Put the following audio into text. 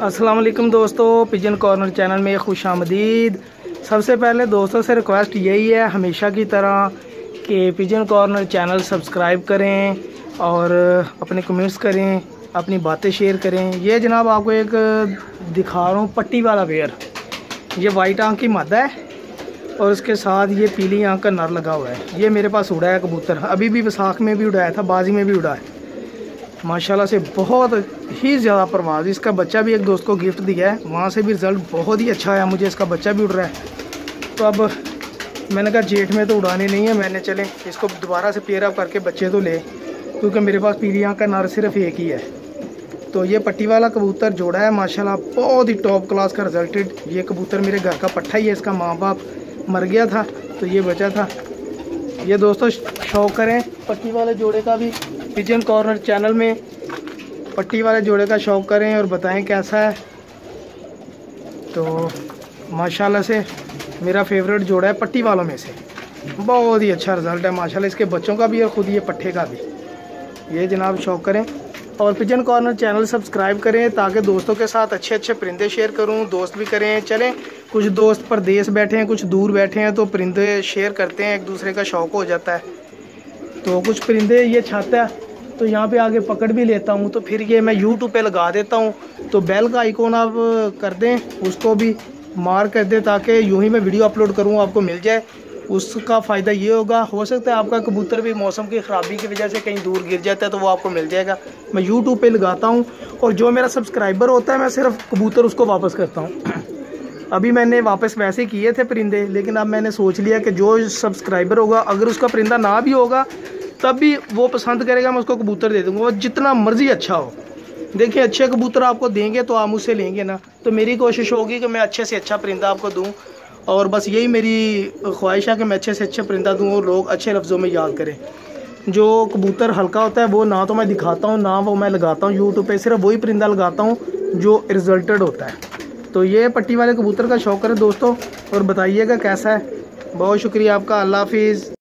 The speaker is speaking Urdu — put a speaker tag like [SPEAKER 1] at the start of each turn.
[SPEAKER 1] السلام علیکم دوستو پجن کارنر چینل میں خوش آمدید۔ سب سے پہلے دوستوں سے ریکویسٹ یہی ہے ہمیشہ کی طرح کہ پجن کارنر چینل سبسکرائب کریں اور اپنے کمنٹس کریں، اپنی باتیں شیئر کریں۔ یہ جناب آپ کو ایک دکھا رہا ہوں، پٹی والا ویئر یہ وائٹ آنکھ کی مد ہے اور اس کے ساتھ یہ پیلی آنکھ کا نر لگا ہوا ہے۔ یہ میرے پاس اڑا ہے کبوتر۔ ابھی بھی وساخ میں بھی اڑایا تھا، بازی میں بھی اڑا ہے۔ ماشاءاللہ سے بہت ہی زیادہ پرواز اس کا بچہ بھی ایک دوست کو گفٹ دیا ہے۔ وہاں سے بھی رزلٹ بہت ہی اچھا آیا۔ مجھے اس کا بچہ بھی اڑ رہا ہے۔ تو اب میں نے کہا جیٹ میں تو اڑانے نہیں ہیں۔ میں نے چلیں اس کو دوبارہ سے پیئر اپ کر کے بچے تو لے۔ کیونکہ میرے پاس پیلی آنکھ کا نر صرف ایک ہی ہے۔ تو یہ پٹی والا کبوتر جوڑا ہے۔ ماشاءاللہ بہت ہی ٹاپ کلاس کا رزلٹڈ یہ کبوتر میرے گھر کا پٹھا ہی ہے۔ اس کا ماں باپ مر گیا تھا تو یہ بچا تھا۔ یہ دوستو، شوق کریں۔ پٹی والے جوڑے کا بھی پجن کارنر چینل میں پٹی والے جوڑے کا شوق کریں اور بتائیں کیسا ہے تو ماشاءاللہ سے میرا فیوریٹ جوڑا ہے پٹی والوں میں سے بہت ہی اچھا رزلٹ ہے ماشاءاللہ اس کے بچوں کا بھی اور خود یہ پٹھے کا بھی یہ جناب شوق کریں اور پجن کارنر چینل سبسکرائب کریں تاکہ دوستوں کے ساتھ اچھے اچھے پرندے شیئر کروں دوست بھی کریں چلیں کچھ دوست پردیس بیٹھے ہیں کچھ دور بیٹھے ہیں تو پرندے شیئر کرتے ہیں ایک دوسرے کا شوق ہو جاتا ہے تو کچھ پرندے یہ چھاتا ہے تو یہاں پہ آگے پکڑ بھی لیتا ہوں۔ تو پھر یہ میں یوٹیوب پہ لگا دیتا ہوں۔ تو بیل کا آئیکن آپ کر دیں، اس کو بھی مار کر دیں تاکہ یوں ہی میں ویڈیو اپلوڈ کروں، آپ کو مل جائے۔ اس کا فائدہ یہ ہوگا، ہو سکتا ہے آپ کا کبوتر بھی موسم کی خرابی کی وجہ سے کہیں دور گر جاتا ہے تو وہ آپ کو مل جائے گا۔ میں یوٹیوب پہ لگاتا ہوں اور جو میرا سبسکرائبر ہوتا ہے، میں صرف کبوتر اس کو واپس کرتا ہوں۔ ابھی میں نے واپس ویسے کیے تھے پرندے، لیکن اب میں نے سوچ لیا کہ جو سبسکرائبر ہوگا، اگر اس کا پرندہ نہ بھی ہوگا تب بھی وہ پسند کرے گا، میں اس کو کبوتر دے دوں گا۔ وہ جتنا مرضی اچھا ہو۔ دیکھیں، اچھے کبوتر آپ کو دیں گے تو آپ مجھ سے لیں گے نا۔ تو میری کوشش ہوگی کہ میں اچھے سے اچھا پرندہ آپ کو دوں۔ اور بس یہی میری خواہش ہے کہ میں اچھے سے اچھے پرندہ دوں اور لوگ اچھے لفظوں میں یاد کریں۔ جو کبوتر ہلکا ہوتا ہے، وہ نہ تو میں دکھاتا ہوں، نہ وہ میں لگاتا ہوں یوٹیوب پہ، صرف وہی پرندہ لگاتا ہوں جو رزلٹڈ ہوتا ہے۔ تو یہ پٹی والے کبوتر کا شوق کرے دوستوں اور بتائیے گا کیسا ہے۔ بہت شکریہ آپ کا۔ اللہ حافظ۔